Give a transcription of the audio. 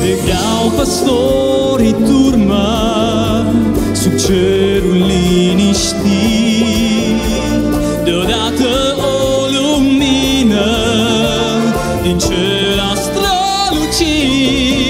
Vecheau păstorii turma Sub cerul liniștit. Deodată o lumină Din cer a strălucit